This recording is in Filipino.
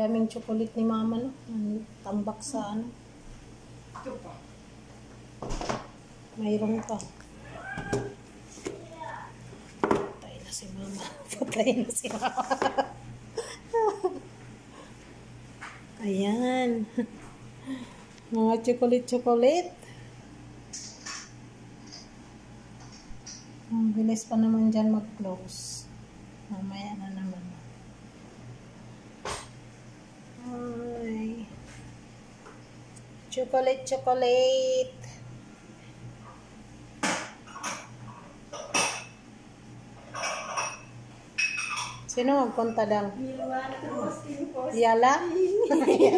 Daming chocolate ni mama, no? Tambak sa ano. Ito pa. Mayroon pa. Patay na si mama. Patay na si mama. Ayan. Mga chocolate-chocolate. Ang bilis pa naman dyan mag-close. Mamaya na naman. Chocolate, chocolate. Sino magpunta dang? Yala?